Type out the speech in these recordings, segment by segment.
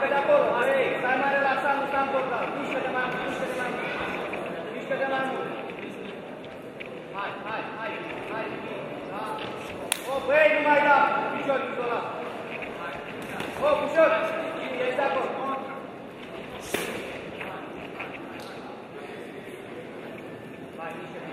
Pleacă de acolo, are ei, stai mai relaxat, nu stai în portal. Mișcă-te mai mult, mișcă-te mai mult. Mișcă-te mai mult. Hai, hai, hai, hai. Da. O, băi, nu mai da, picior, izolat. O, picior, ești acolo. Hai, mișcă-te.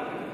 Hallelujah.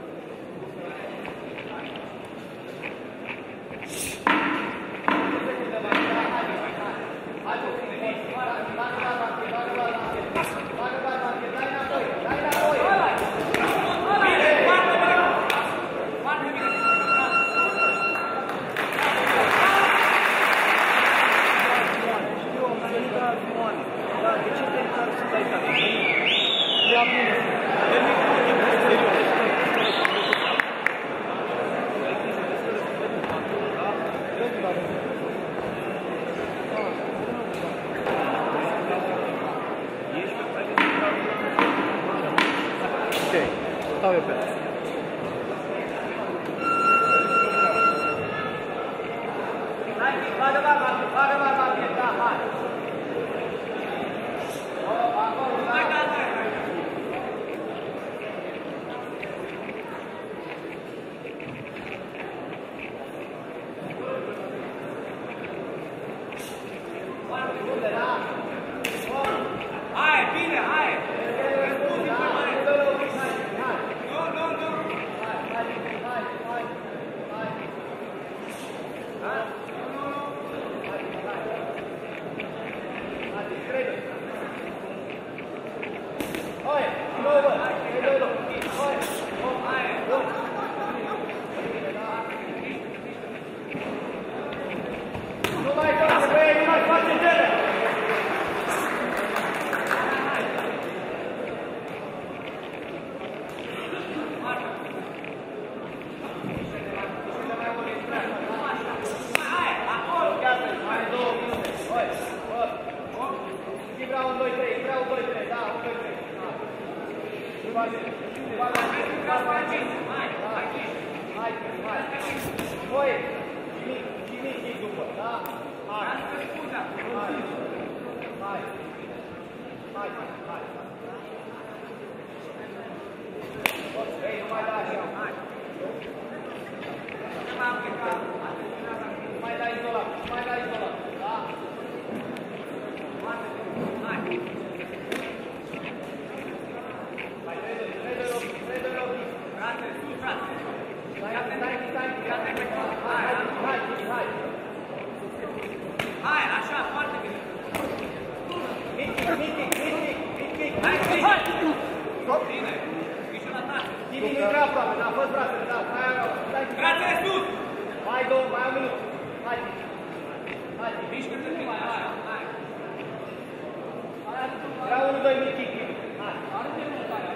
我只可以外带两块。Tibi, intră aproape, n-a fost brațele, da, mai Brațele sus! Mai două, mai un minut. Hai, hai, mișcă te mai, hai, hai. Vreau unul, doi, mici, Tibi. Hai, aruncă-i mult, hai.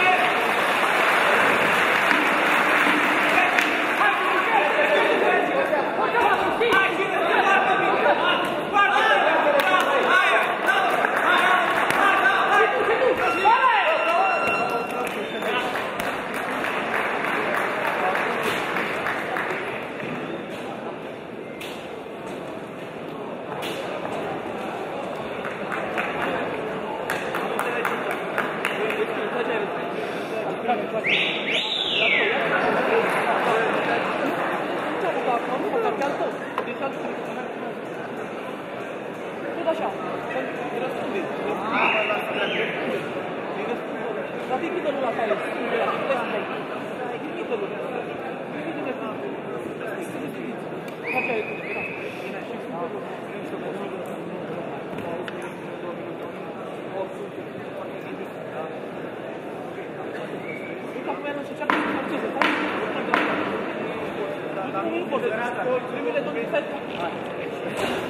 Grazie.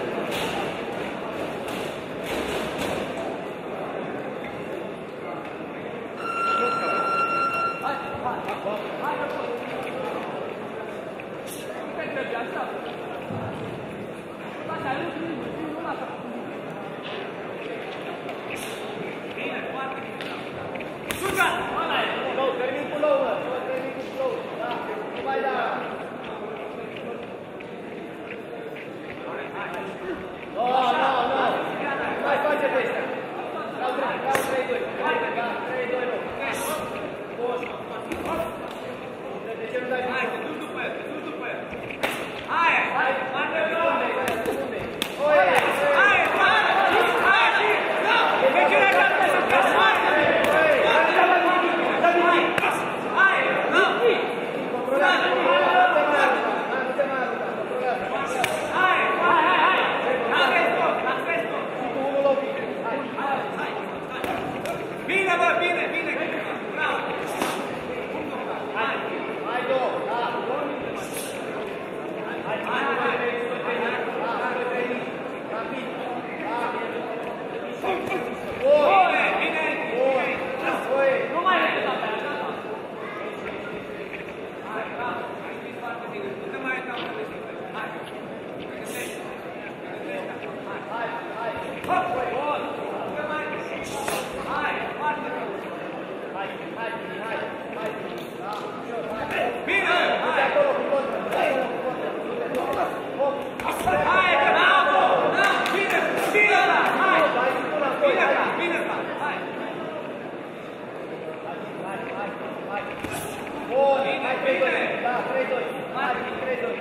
Hai, trei, doi, da, trei, doi, hai, trei, doi.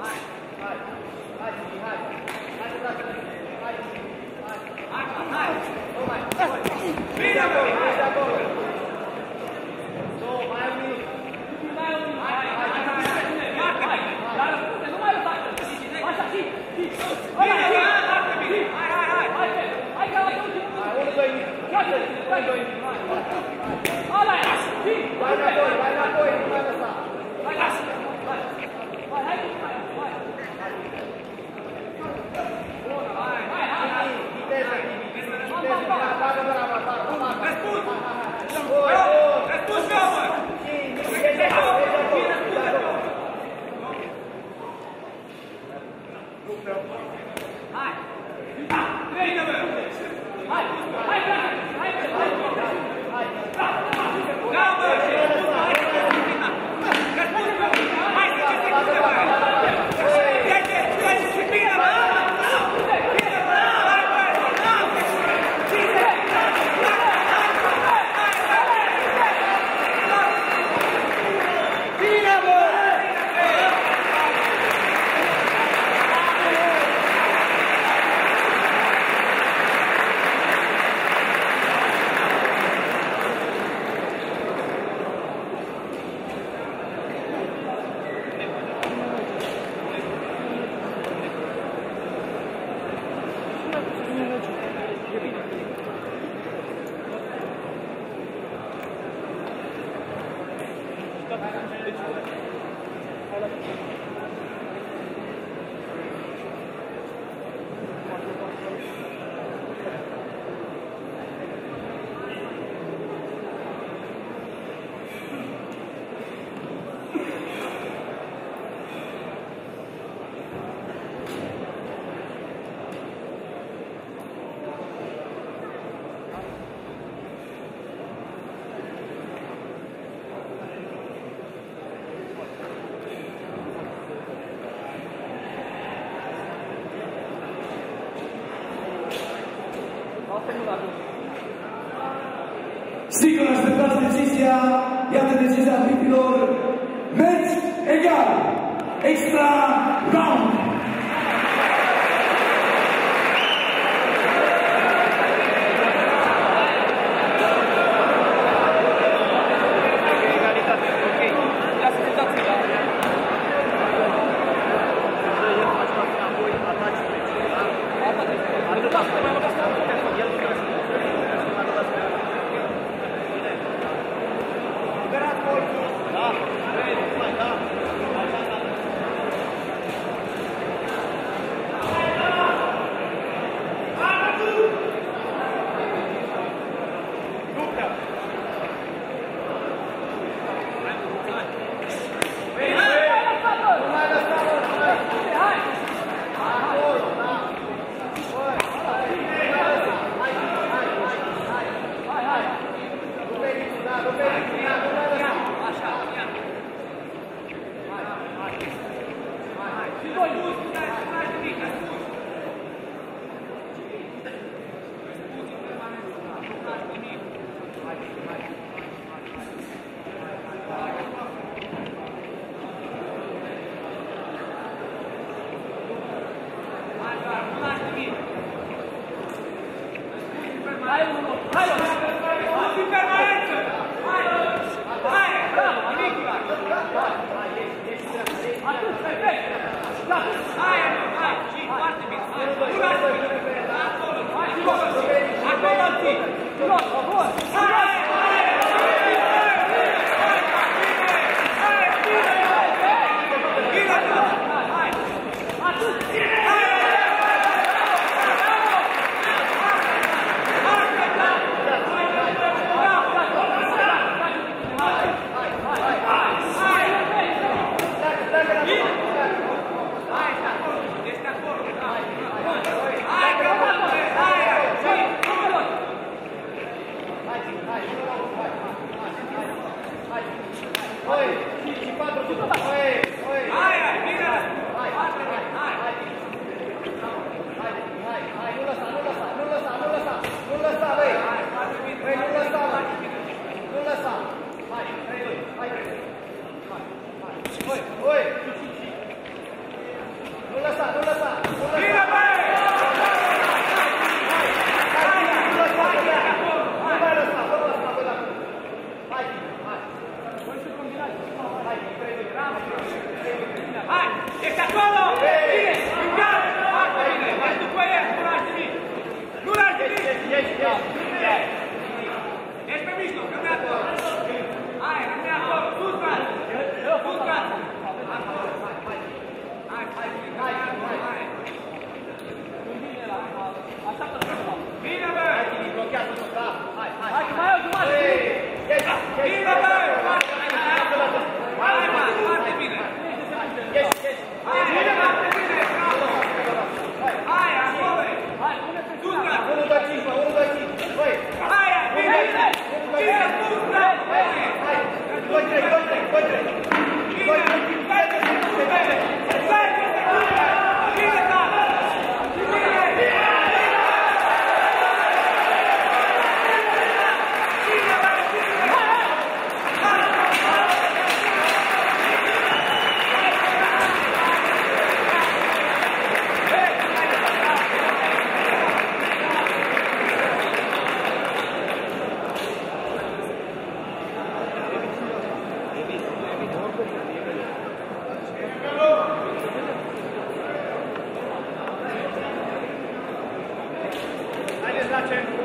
Hai! Hai, hai, hai, hai, hai, hai, hai, Hai, hai! nu mai, nu mai. Bine, bă! Hai! De acolo. Două, mai un minut. Hai, hai, hai! Foarte bine! Dar răspunde, nu mai lăsa! Așa, și! Bine, bă! Foarte bine! Hai, hai, hai! Hai, hai, hai! Hai, unul, doi minute. Unul, doi minute. Ala e! 排下队排下队这排上去，好了。this is a big load. Hai, doar, nu আছেন